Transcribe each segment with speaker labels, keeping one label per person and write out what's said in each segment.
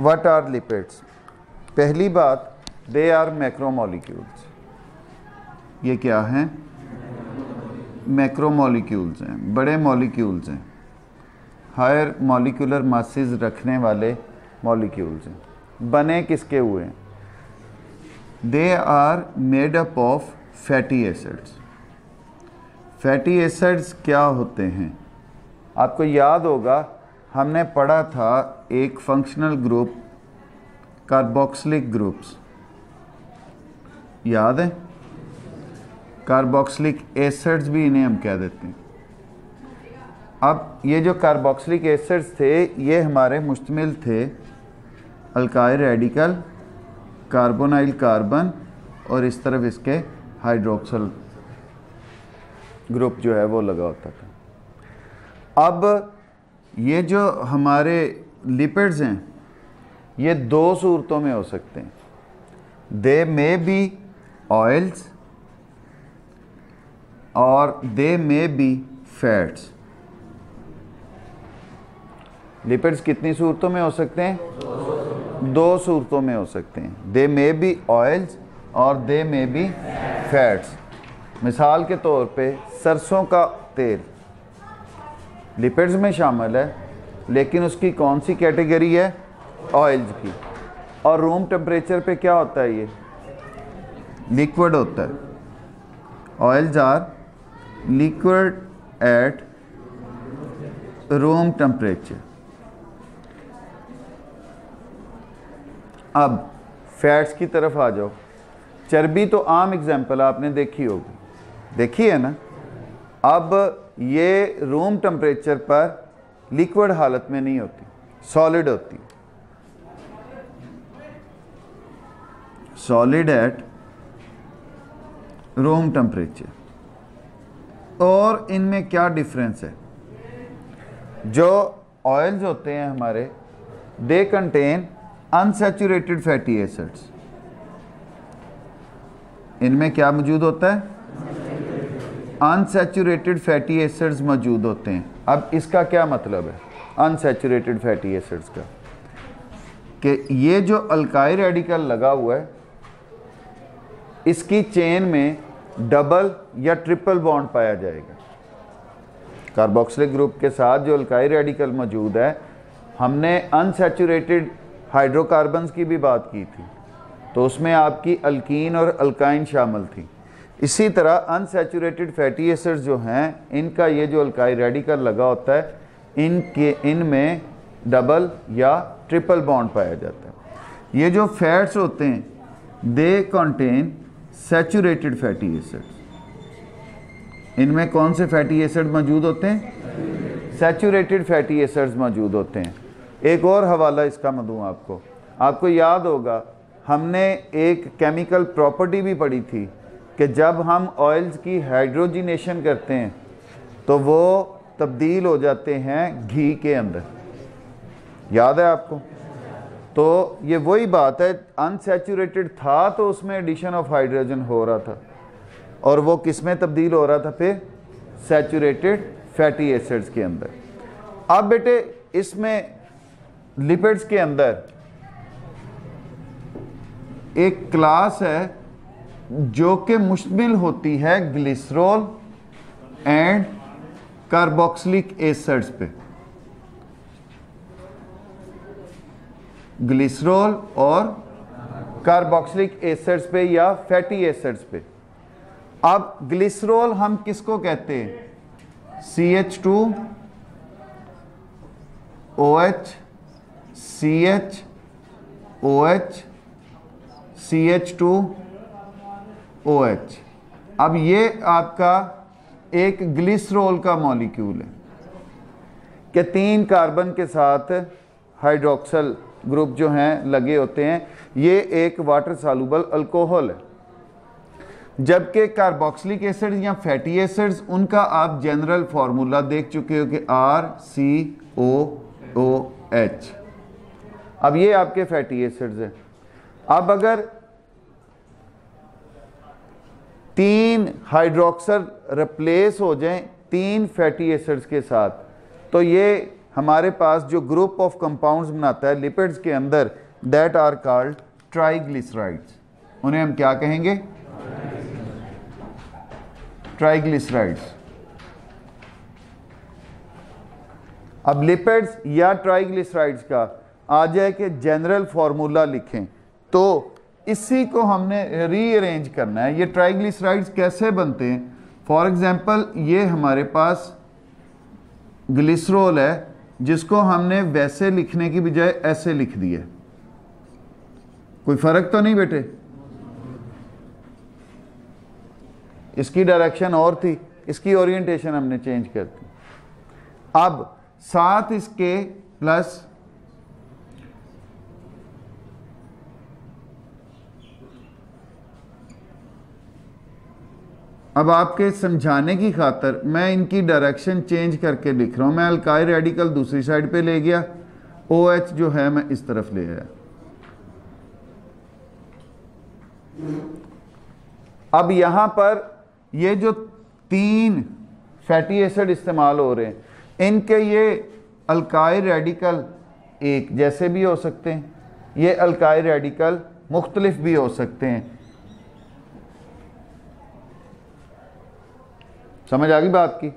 Speaker 1: What are lipids पहली बात they are macromolecules ये क्या हैं? मैक्रोमोलिक्यूल्स हैं, बड़े मॉलिक्यूल्स हैं. हायर मॉलिक्यूलर मासेस रखने वाले मॉलिक्यूल्स हैं. बने किसके हुए हैं? They are made up of fatty acids fatty acids क्या होते हैं? आपको याद होगा, हमने पढ़ा था एक फंक्शनल ग्रुप कार्बोक्सिलिक ग्रुप्स याद है? कार्बोक्सिलिक एसिड्स भी इन्हें हम कह देते हैं। अब ये जो कार्बोक्सिलिक एसिड्स थे, ये हमारे मुश्तमिल थे। अल्काई रेडिकल कार्बोनाइल कार्बन और इस तरफ़ इसके हाइड्रोक्सल ग्रुप जो है वो लगा होता था। अब ये जो हमारे लिपिड्स हैं, ये दो सूरतों में हो सकते हैं। दे मे बी ऑयल्स और they may be fats lipids कितनी सूरतों में हो सकते हैं? दो सूरतों में हो सकते हैं। दे मे बी ऑयल्स और दे मे बी फैट्स मिसाल के तौर पे सरसों का तेल। लिपिड्स में शामिल है लेकिन उसकी कौन सी कैटेगरी है? ऑयल्स की। और रूम टेम्परेचर पे क्या होता है ये? लिक्विड होता है। Oils are liquid at room temperature अब फैट्स की तरफ़ आ जाओ। चर्बी तो आम एग्जांपल आपने देखी होगी। देखी है ना? अब ये रूम टेम्परेचर पर लिक्विड हालत में नहीं होती, सॉलिड होती। सॉलिड एट रूम टेम्परेचर और इनमें क्या डिफरेंस है? जो ऑयल्स होते हैं हमारे they contain unsaturated fatty acids इनमें क्या मौजूद होता है? अनसेचुरेटेड फैटी एसिड्स मौजूद होते हैं। अब इसका क्या मतलब है? अनसेचुरेटेड फैटी एसिड्स का। कि ये जो अल्काई रेडिकल लगा हुआ है, इसकी चेन में डबल या ट्रिपल बॉन्ड पाया जाएगा। कार्बोक्सिलिक ग्रुप के साथ जो अल्काई रेडिकल मौजूद है, हमने अनसेचुरेटेड हाइड्रोकार्बन्स की भी बात की थी। तो उसमें आपकी अल्कीन और अल्काइन शामिल थी। इसी तरह अनसेचुरेटेड फैटी एसिड्स जो हैं, इनका ये जो अल्काई रेडिकल लगा होता है, इनके, इनमें डबल या ट्रिपल बॉन्ड पाया जाता है। ये जो फैट्स होते हैं they contain saturated fatty acids इनमें कौन से फैटी एसिड मौजूद होते हैं? सेचुरेटेड फैटी एसिड्स मौजूद होते हैं। एक और हवाला इसका मैं दूँ आपको। आपको याद होगा, हमने एक केमिकल प्रॉपर्टी भी पढ़ी थी कि जब हम ऑयल्स की हाइड्रोजिनेशन करते हैं तो वो तब्दील हो जाते हैं घी के अंदर। याद है आपको? तो ये वही बात है अनसेचुरेटेड था तो उसमें एडिशन ऑफ़ हाइड्रोजन हो रहा था। और वो किसमें तब्दील हो रहा था फिर? सेचुरेटेड फैटी एसिड्स के अंदर। अब बेटे, इसमें लिपिड्स के अंदर एक क्लास है जो कि मुश्तमिल होती है ग्लिसरॉल एंड कार्बोक्सिलिक एसिड्स पे। ग्लिसरॉल और कार्बोक्सिलिक एसिड्स पे या फैटी एसिड्स पे। अब ग्लिसरॉल हम किसको कहते हैं? C H two O H C H O H C H two O H अब ये आपका एक ग्लिसरॉल का मॉलिक्यूल है, कि तीन कार्बन के साथ हाइड्रोक्सल ग्रुप जो हैं, लगे होते हैं, ये एक वाटर सालुबल अल्कोहल है। जबकि कार्बोक्सलिक एसिड या फैटी एसिड्स उनका आप जनरल फार्मूला देख चुके हो कि आर सी ओ ओ एच अब ये आपके फैटी एसिड्स हैं। अब अगर तीन हाइड्रोक्सल रिप्लेस हो जाएँ तीन फैटी एसिड्स के साथ। तो ये हमारे पास जो ग्रुप ऑफ़ कंपाउंड्स बनाता है लिपिड्स के अंदर दैट आर कॉल्ड ट्राइग्लिसराइड्स उन्हें हम क्या कहेंगे? ट्राइग्लिसराइड्स अब लिपिड्स या ट्राइग्लिसराइड्स का आ जाए कि जनरल फार्मूला लिखें तो इसी को हमने रीअरेंज करना है। ये ट्राइग्लिसराइड्स कैसे बनते हैं? फॉर एग्जांपल ये हमारे पास ग्लिसरोल है, जिसको हमने वैसे लिखने की बजाय ऐसे लिख दिया। कोई फ़र्क तो नहीं बेटे? इसकी डायरेक्शन और थी। इसकी ओरिएंटेशन हमने चेंज कर दी। अब साथ इसके प्लस अब आपके समझाने की खातर मैं इनकी डायरेक्शन चेंज करके लिख रहा हूँ। मैं अल्काई रेडिकल दूसरी साइड पे ले गया। ओ OH जो है, मैं इस तरफ़ ले आया। अब यहाँ पर ये जो तीन फैटी एसिड इस्तेमाल हो रहे हैं, इनके ये अल्काई रेडिकल एक जैसे भी हो सकते हैं, ये अल्काई रेडिकल मुख्तलिफ़ भी हो सकते हैं। समझ आ गई बात की?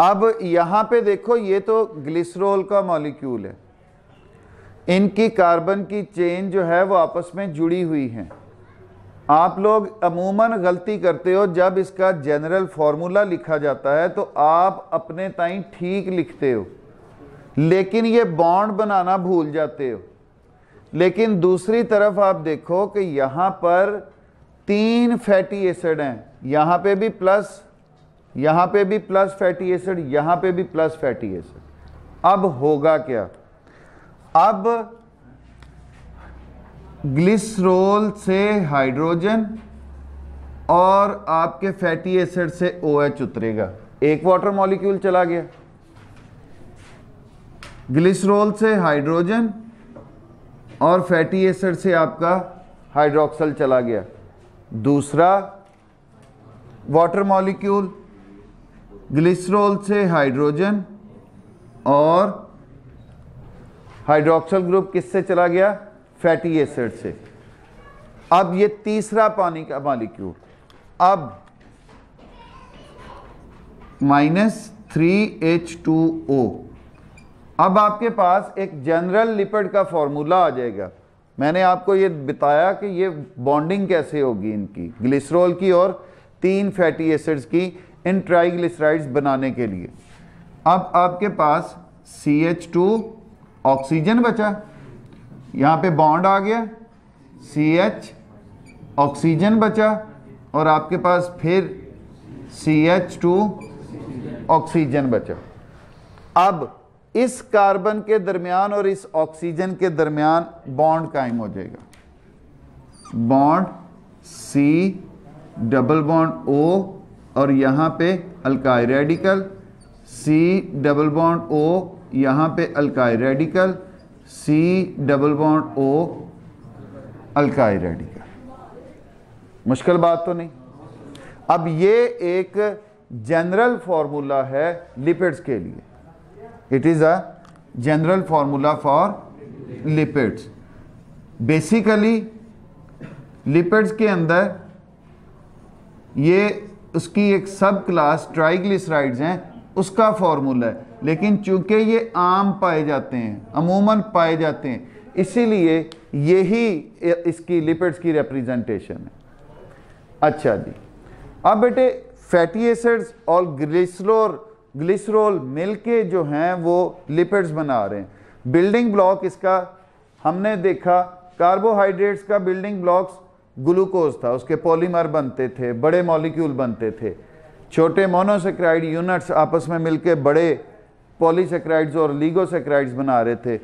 Speaker 1: अब यहाँ पे देखो, ये तो ग्लिसरोल का मॉलिक्यूल है। इनकी कार्बन की चेन जो है, वो आपस में जुड़ी हुई हैं। आप लोग अमूमन गलती करते हो, जब इसका जनरल फॉर्मूला लिखा जाता है तो आप अपने ताई ठीक लिखते हो। लेकिन ये बॉन्ड बनाना भूल जाते हो। लेकिन दूसरी तरफ़ आप देखो कि यहाँ पर तीन फैटी एसिड हैं। यहाँ पे भी प्लस यहाँ पे भी प्लस फैटी एसिड यहाँ पे भी प्लस फैटी एसिड अब होगा क्या? अब ग्लिसरोल से हाइड्रोजन और आपके फैटी एसिड से ओ OH उतरेगा। एक वाटर मॉलिक्यूल चला गया। ग्लिसरोल से हाइड्रोजन और फैटी एसिड से आपका हाइड्रोक्सल चला गया। दूसरा वाटर मॉलिक्यूल ग्लिसरोल से हाइड्रोजन और हाइड्रोक्सल ग्रुप किससे चला गया? फैटी एसिड से। अब ये तीसरा पानी का मालिक्यूल अब minus three H two O अब आपके पास एक जनरल लिपिड का फॉर्मूला आ जाएगा। मैंने आपको ये बताया कि ये बॉन्डिंग कैसे होगी इनकी ग्लिसरॉल की और तीन फैटी एसिड्स की। इन ट्राइग्लिसराइड्स बनाने के लिए। अब आपके पास सी एच टू ऑक्सीजन बचा। यहाँ पे बॉन्ड आ गया। सी एच ऑक्सीजन बचा और आपके पास फिर सी एच टू ऑक्सीजन बचा। अब इस कार्बन के दरमियान और इस ऑक्सीजन के दरमियान बॉन्ड कायम हो जाएगा। Bond C double bond O और यहाँ पे algae radical C double bond O यहाँ पे algae radical C double bond O algae radical मुश्किल बात तो नहीं। अब ये एक जनरल फॉर्मूला है लिपिड्स के लिए। It is a general formula for lipids basically lipids के अंदर ये उसकी एक सब क्लास ट्राइग्लिसराइड्स हैं, उसका फॉर्मूला है। लेकिन चूँकि ये आम पाए जाते हैं, अमूमन पाए जाते हैं, इसीलिए यही इसकी लिपिड्स की रिप्रेजेंटेशन है। अच्छा जी। अब बेटे फैटी एसिड्स और ग्लिसरोल ग्लिसरोल मिल के जो हैं, वो लिपिड्स बना रहे हैं। बिल्डिंग ब्लॉक इसका, हमने देखा कार्बोहाइड्रेट्स का बिल्डिंग ब्लॉक्स ग्लूकोज था, उसके पॉलीमर बनते थे, बड़े मॉलिक्यूल बनते थे। छोटे मोनोसेक्राइड यूनिट्स आपस में मिलकर बड़े पॉलीसेक्राइड्स और लीगोसेक्राइड्स बना रहे थे।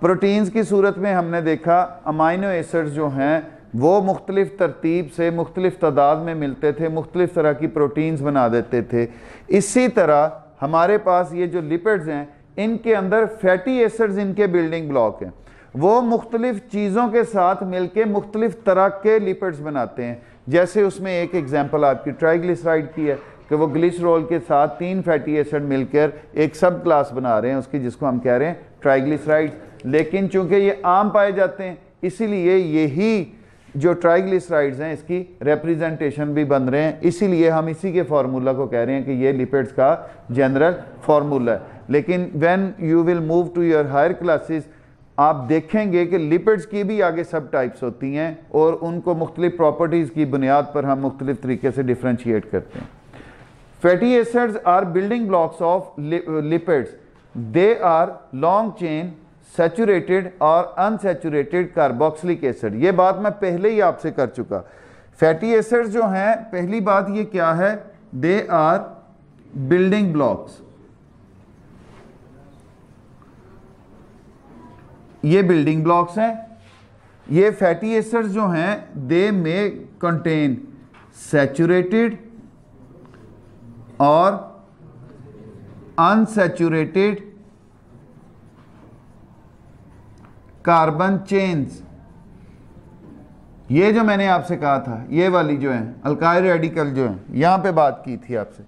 Speaker 1: प्रोटीन्स की सूरत में हमने देखा, अमाइनो एसिड्स जो हैं, वो मुख्तलिफ़ तरतीब से मुख्तलिफ़ तादाद में मिलते थे, मुख्तलिफ़ तरह की प्रोटीन्स बना देते थे। इसी तरह हमारे पास ये जो लिपिड्स हैं, इनके अंदर फैटी एसिड्स इनके बिल्डिंग ब्लॉक हैं। वो मुख्तलिफ़ चीज़ों के साथ मिलके मुख्तलिफ़ तरह के लिपिड्स बनाते हैं। जैसे उसमें एक एग्ज़ाम्पल आपकी ट्राइग्लिसराइड की है कि वो ग्लिसरॉल के साथ तीन फैटी एसिड मिलकर एक सब क्लास बना रहे हैं उसकी, जिसको हम कह रहे हैं ट्राइग्लिसराइड लेकिन चूँकि ये आम पाए जाते हैं, इसीलिए यही जो ट्राइग्लिसराइड्स हैं, इसकी रिप्रेजेंटेशन भी बन रहे हैं। इसीलिए हम इसी के फार्मूला को कह रहे हैं कि ये लिपिड्स का जनरल फार्मूला है। लेकिन when you will move to your higher classes आप देखेंगे कि लिपिड्स की भी आगे सब टाइप्स होती हैं और उनको मुख्तलिफ़ प्रॉपर्टीज़ की बुनियाद पर हम मुख्तलिफ़ तरीके से डिफ्रेंशिएट करते हैं। Fatty acids are building blocks of lipids they are long chain saturated और अनसेचूरेटेड कार्बोक्सिलिक एसिड ये बात मैं पहले ही आपसे कर चुका। फैटी एसिड्स जो हैं, पहली बात ये क्या है? दे आर बिल्डिंग ब्लॉक्स ये बिल्डिंग ब्लॉक्स हैं। ये फैटी एसिड्स जो हैं दे मे कंटेन सेचुरेटेड और अनसेचुरेटेड कार्बन चेन्स ये जो मैंने आपसे कहा था, ये वाली जो है अल्काई रेडिकल जो है, यहाँ पे बात की थी आपसे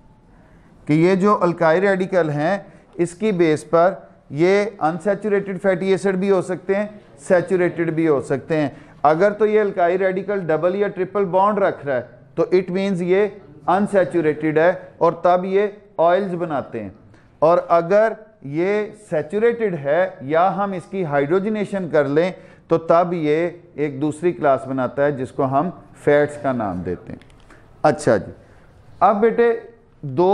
Speaker 1: कि ये जो अल्काई रेडिकल हैं, इसकी बेस पर ये अनसेचुरेटेड फैटी एसिड भी हो सकते हैं सेचुरेटेड भी हो सकते हैं। अगर तो ये अल्काई रेडिकल डबल या ट्रिपल बॉन्ड रख रहा है तो इट मीन्स ये अनसेचुरेटेड है और तब ये ऑयल्स बनाते हैं। और अगर ये सेचुरेटेड है या हम इसकी हाइड्रोजनेशन कर लें तो तब ये एक दूसरी क्लास बनाता है, जिसको हम फैट्स का नाम देते हैं। अच्छा जी, अब बेटे दो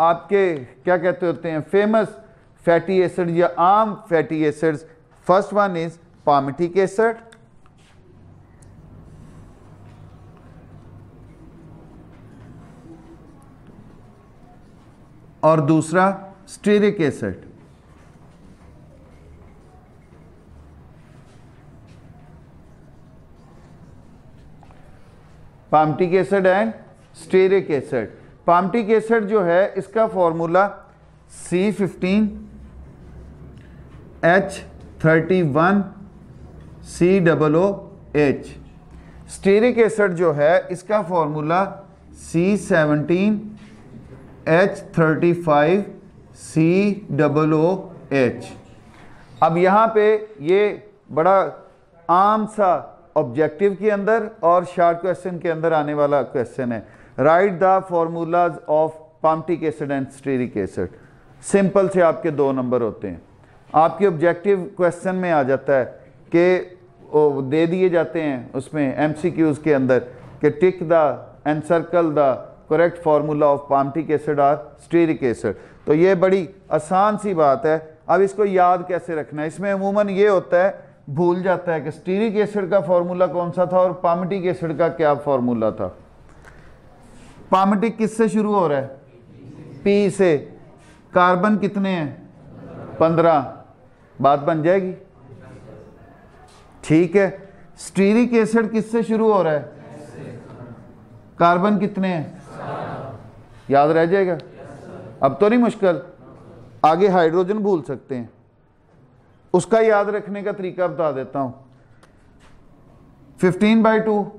Speaker 1: आपके क्या कहते होते हैं फ़ेमस फैटी एसिड या आम fatty acids first one is palmitic acid और दूसरा stearic acid palmitic acid and stearic acid palmitic acid जो है, इसका formula C fifteen H thirty one C double O H stearic acid जो है, इसका formula C seventeen H thirty five C double O H अब यहाँ पे ये बड़ा आम सा ऑब्जेक्टिव के अंदर और शार्ट क्वेश्चन के अंदर आने वाला क्वेश्चन है। Write the formulas of palmitic acid and stearic acid simple से आपके दो नंबर होते हैं। आपके ऑब्जेक्टिव क्वेश्चन में आ जाता है कि दे दिए जाते हैं उसमें एम के अंदर कि tick the and circle the correct formula of palmitic acid और स्टेरिक एसिड तो ये बड़ी आसान सी बात है। अब इसको याद कैसे रखना है? इसमें अमूमन ये होता है, भूल जाता है कि स्टीरिक एसिड का फॉर्मूला कौन सा था और पामिटिक एसिड का क्या फार्मूला था? पामिटिक किससे शुरू हो रहा है? पी से। कार्बन कितने हैं? पंद्रह। बात बन जाएगी। ठीक है। स्टीरिक एसिड किससे शुरू हो रहा है? कार्बन कितने हैं? याद रह जाएगा। अब तो नहीं मुश्किल। आगे हाइड्रोजन भूल सकते हैं। उसका याद रखने का तरीका बता देता हूँ। 15 by two.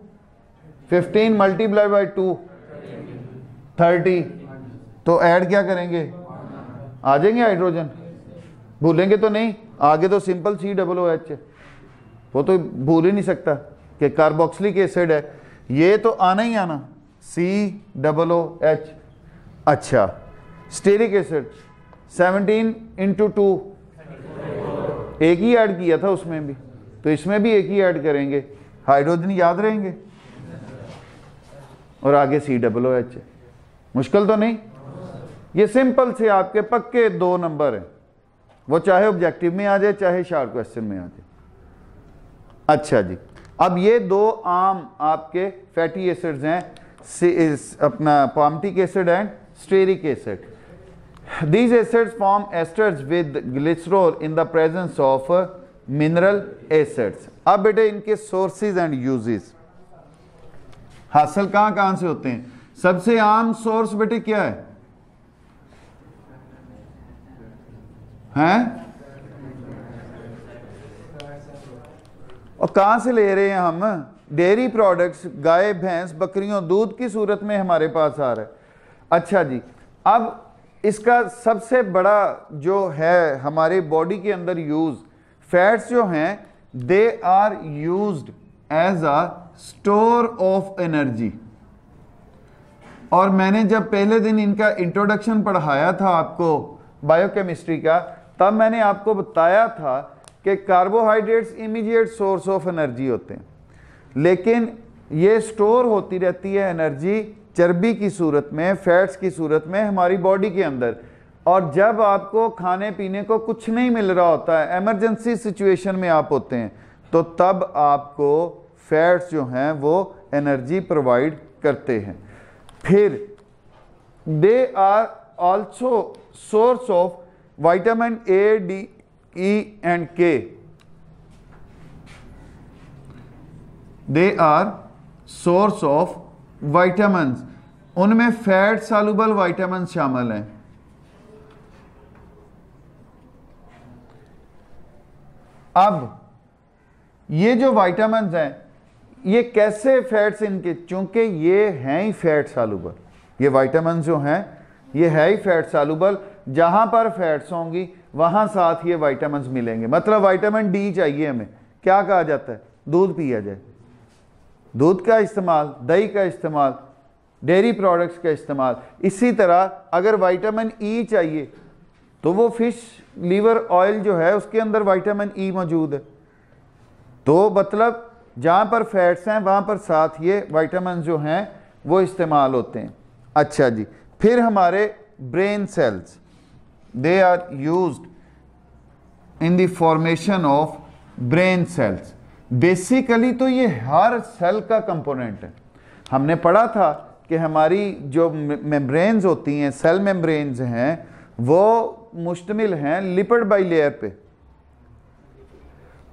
Speaker 1: Fifteen multiply by two. Thirty. तो ऐड क्या करेंगे? आ जाएँगे हाइड्रोजन। भूलेंगे तो नहीं। आगे तो simple C double O H वो तो भूल ही नहीं सकता कि कार्बोक्सिलिक एसिड है। ये तो आना ही आना। सी डबल ओ एच अच्छा। स्टेरिक एसिड 17 इंटू टू एक ही ऐड किया था उसमें भी। तो इसमें भी एक ही ऐड करेंगे। हाइड्रोजन याद रहेंगे। और आगे सी डबल ओ एच मुश्किल तो नहीं? ये सिंपल से आपके पक्के दो नंबर हैं। वो चाहे ऑब्जेक्टिव में आ जाए, चाहे शार्ट क्वेश्चन में आ जाए। अच्छा जी। अब ये दो आम आपके फैटी एसिड्स हैं अपना palmitic acid and stearic acid. These acids form esters with glycerol in the presence of mineral acids. अब बेटे इनके sources and uses हासिल कहाँ कहाँ से होते हैं? सबसे आम सोर्स बेटे क्या है? हैं? और कहाँ से ले रहे हैं हम? डेयरी प्रोडक्ट्स गाय, भैंस, बकरियों, दूध की सूरत में हमारे पास आ रहा है। अच्छा जी, अब इसका सबसे बड़ा जो है हमारे बॉडी के अंदर यूज़ फैट्स जो हैं they are use as a store of energy और मैंने जब पहले दिन इनका इंट्रोडक्शन पढ़ाया था आपको बायोकेमिस्ट्री का तब मैंने आपको बताया था कि carbohydrates immediate source of energy होते हैं। लेकिन ये स्टोर होती रहती है एनर्जी चर्बी की सूरत में फैट्स की सूरत में, हमारी बॉडी के अंदर। और जब आपको खाने पीने को कुछ नहीं मिल रहा होता है एमरजेंसी सिचुएशन में आप होते हैं तो तब आपको फैट्स जो हैं, वो एनर्जी प्रोवाइड करते हैं। फिर they are also source of vitamin A D E and K they are source of vitamin उनमें फैट सालुबल वाइटामिन शामिल हैं। अब, ये जो वाइटामिन हैं, ये कैसे फैट्स इनके, चूँकि ये हैं ही फैट सालुबल ये वाइटामिन जो हैं, ये है ही फैट सालुबल जहाँ पर फैट्स होंगी, वहाँ साथ ये वाइटामिन मिलेंगे। मतलब वाइटामिन डी चाहिए हमें। क्या कहा जाता है? दूध पिया जाए। दूध का इस्तेमाल, दही का इस्तेमाल डेयरी प्रोडक्ट्स का इस्तेमाल, इसी तरह अगर वाइटामिन ई चाहिए तो वो फ़िश लीवर ऑयल जो है, उसके अंदर वाइटामिन ई मौजूद है। तो मतलब जहाँ पर फैट्स हैं, वहाँ पर साथ ये वाइटामिन जो हैं, वो इस्तेमाल होते हैं। अच्छा जी, फिर हमारे brain cells they are use in the formation of brain cells basically तो ये हर सेल का कंपोनेंट है। हमने पढ़ा था कि हमारी जो मेम्ब्रेन्स होती हैं सेल मेम्ब्रेन्स हैं, वो मुश्तमिल हैं लिपिड बाई लेयर पे।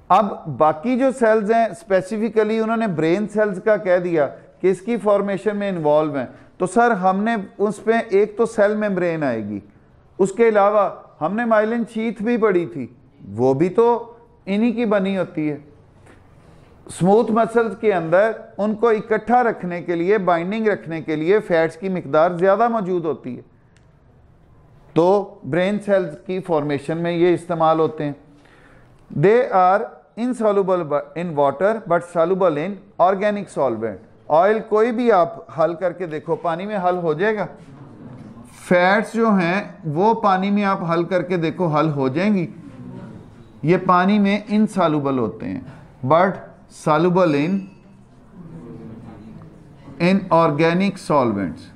Speaker 1: अब बाकी जो सेल्स हैं स्पेसिफिकली उन्होंने ब्रेन सेल्स का कह दिया कि इसकी फॉर्मेशन में इन्वॉल्व हैं। तो सर हमने उस पर एक तो सेल मेम्ब्रेन आएगी। उसके अलावा हमने माइलिन शीथ भी पढ़ी थी। वो भी तो इन्हीं की बनी होती है। स्मूथ मसल्स के अंदर उनको इकट्ठा रखने के लिए बाइंडिंग रखने के लिए फैट्स की मकदार ज़्यादा मौजूद होती है। तो ब्रेन सेल्स की फॉर्मेशन में ये इस्तेमाल होते हैं। They are insoluble in water but soluble in organic solvent oil कोई भी आप हल करके देखो, पानी में हल हो जाएगा। फैट्स जो हैं, वो पानी में आप हल करके देखो, हल हो जाएँगी। ये पानी में इनसॉल्युबल होते हैं। But soluble in in organic solvents.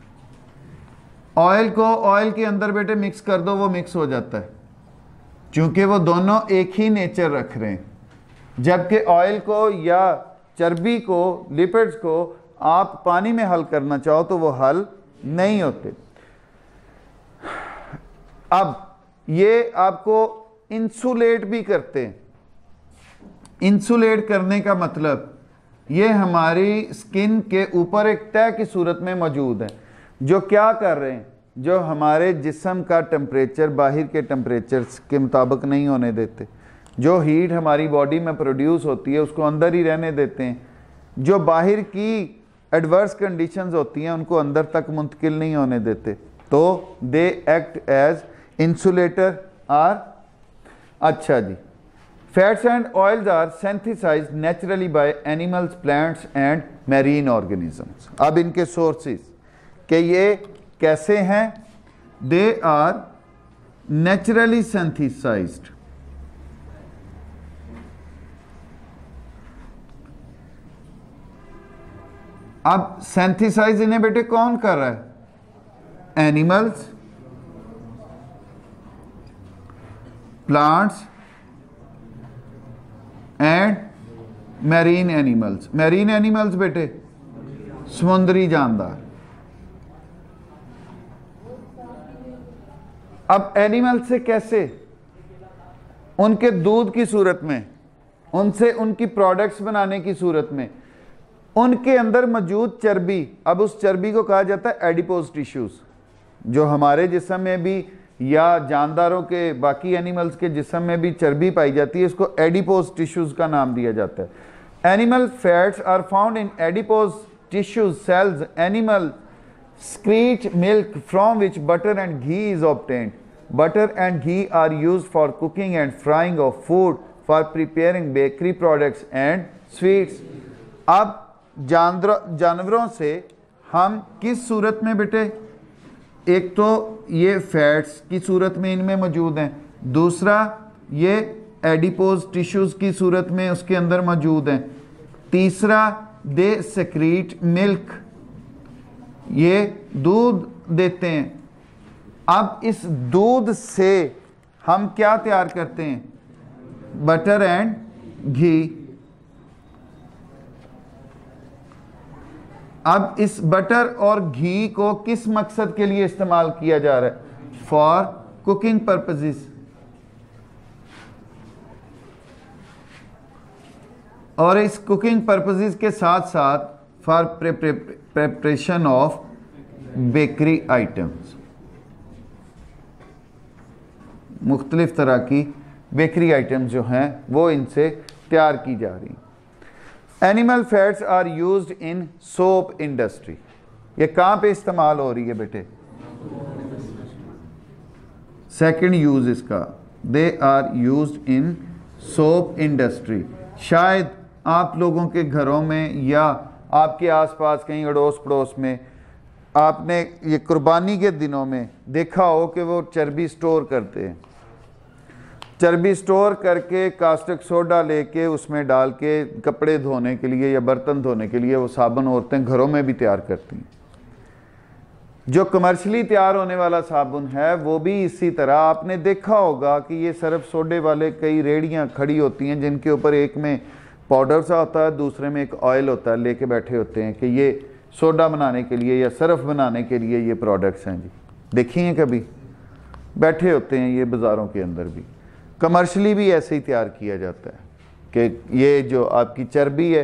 Speaker 1: Oil को ऑयल के अंदर बेटे मिक्स कर दो, वो मिक्स हो जाता है। क्योंकि वो दोनों एक ही नेचर रख रहे हैं। जबकि ऑयल को या चर्बी को, लिपिड्स को आप पानी में हल करना चाहो तो वो हल नहीं होते। अब ये आपको इंसुलेट भी करते हैं। इंसुलेट करने का मतलब ये हमारी स्किन के ऊपर एक तय की सूरत में मौजूद है। जो क्या कर रहे हैं? जो हमारे जिसम का टेम्परेचर बाहर के टेम्परेचर के मुताबिक नहीं होने देते। जो हीट हमारी बॉडी में प्रोड्यूस होती है, उसको अंदर ही रहने देते हैं। जो बाहर की एडवर्स कंडीशंस होती हैं, उनको अंदर तक मुंतकिल नहीं होने देते। तो they act as insulator are अच्छा जी fats and oils are synthesized naturally by animals plants and marine organisms अब इनके सोर्सेस के ये कैसे हैं दे आर नेचुरली सेंथिसाइज अब सेंथिसाइज इन्हें बेटे कौन कर रहा है? Animals plants and marine animals marine animals बेटे समुद्री जानदार अब एनिमल से कैसे उनके दूध की सूरत में उनसे उनकी प्रोडक्ट्स बनाने की सूरत में उनके अंदर मौजूद चर्बी अब उस चर्बी को कहा जाता है एडिपोज टिश्यूज जो हमारे जिसम में भी या जानदारों के बाकी एनिमल्स के जिसम में भी चर्बी पाई जाती है, इसको एडिपोज टिश्यूज का नाम दिया जाता है। Animal fats are found in adipose tissues cells animal secrete milk from which butter and ghee is obtained butter and ghee are use for cooking and frying of food for preparing bakery products and sweets अब जानवरों से हम किस सूरत में बेटे? एक तो ये फैट्स की सूरत में इनमें मौजूद हैं, दूसरा ये एडिपोज टिश्यूज़ की सूरत में उसके अंदर मौजूद हैं, तीसरा दे सेक्रीट मिल्क, ये दूध देते हैं। अब इस दूध से हम क्या तैयार करते हैं? Butter and ghee. अब इस बटर और घी को किस मकसद के लिए इस्तेमाल किया जा रहा है? फॉर कुकिंग पर्पजेस और इस कुकिंग पर्पजेस के साथ साथ for preparation of bakery items मुख्तलिफ़ तरह की बेकरी आइटम्स जो हैं, वो इनसे तैयार की जा रही animal fats are used in soap industry ये कहाँ पे इस्तेमाल हो रही है बेटे? सेकंड यूज़ इसका। They are used in soap industry शायद आप लोगों के घरों में या आपके आसपास कहीं अड़ोस पड़ोस में आपने ये कुर्बानी के दिनों में देखा हो कि वो चर्बी स्टोर करते हैं। चर्बी स्टोर करके कास्टिक सोडा लेके उसमें डाल के कपड़े धोने के लिए या बर्तन धोने के लिए वो साबुन औरतें घरों में भी तैयार करती हैं। जो कमर्शली तैयार होने वाला साबुन है, वो भी इसी तरह। आपने देखा होगा कि ये सर्फ सोडे वाले कई रेड़ियाँ खड़ी होती हैं, जिनके ऊपर एक में पाउडर सा होता है, दूसरे में एक ऑयल होता है, लेके बैठे होते हैं कि ये सोडा बनाने के लिए या सर्फ बनाने के लिए ये प्रोडक्ट्स हैं जी। देखिए कभी? बैठे होते हैं ये बाज़ारों के अंदर भी। कमर्शली भी ऐसे ही तैयार किया जाता है कि ये जो आपकी चर्बी है,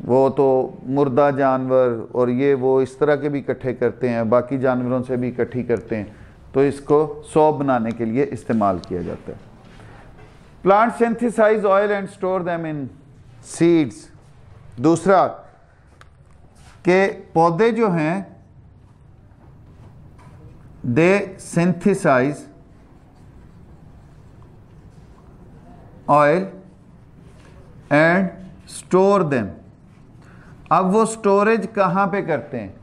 Speaker 1: वो तो मुर्दा, जानवर और ये वो इस तरह के भी इकट्ठे करते हैं, बाकी जानवरों से भी इकट्ठी करते हैं तो इसको सौ बनाने के लिए इस्तेमाल किया जाता है। Plant synthesize oil and store them in seeds दूसरा, के पौधे जो हैं they synthesize oil and store them अब वो स्टोरेज कहाँ पे करते हैं?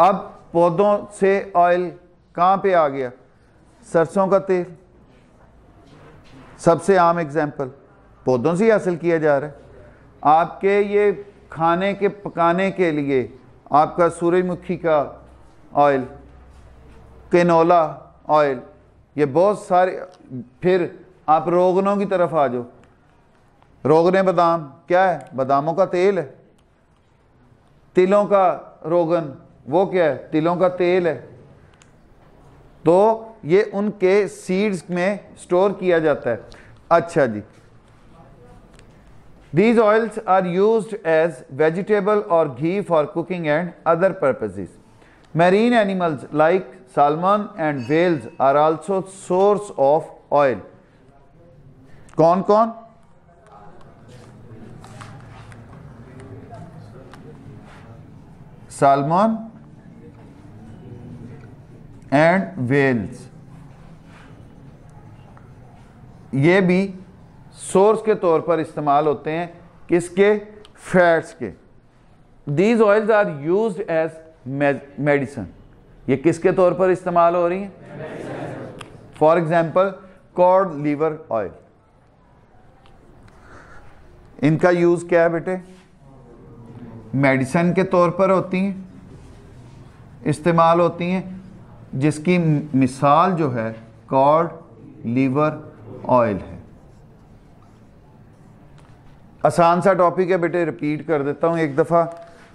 Speaker 1: अब पौधों से ऑयल कहाँ पे आ गया? सरसों का तेल। सबसे आम एग्ज़ाम्पल पौधों से ही हासिल किया जा रहा है। आपके ये खाने के, पकाने के लिए आपका सूरजमुखी का ऑयल केनोला ऑयल ये बहुत सारे, फिर आप रोगनों की तरफ़ आ जाओ। रोगने बादाम, क्या है? बादामों का तेल है। तिलों का रोगन, वो क्या है? तिलों का तेल है। तो ये उनके सीड्स में स्टोर किया जाता है। अच्छा जी। These oils are use as vegetable और ghee for cooking and other purposes marine animals like salmon and whales are also source of oil. कौन कौन? Salmon एंड वेल्स ये भी सोर्स के तौर पर इस्तेमाल होते हैं किसके? फैट्स के. These oils are use as medicine ये किसके तौर पर इस्तेमाल हो रही हैं? For example cod liver oil इनका यूज़ क्या है बेटे? मेडिसन के तौर पर होती हैं। इस्तेमाल होती हैं। जिसकी मिसाल जो है कॉर्ड लीवर ऑयल है। आसान सा टॉपिक है बेटे रिपीट कर देता हूँ एक दफ़ा।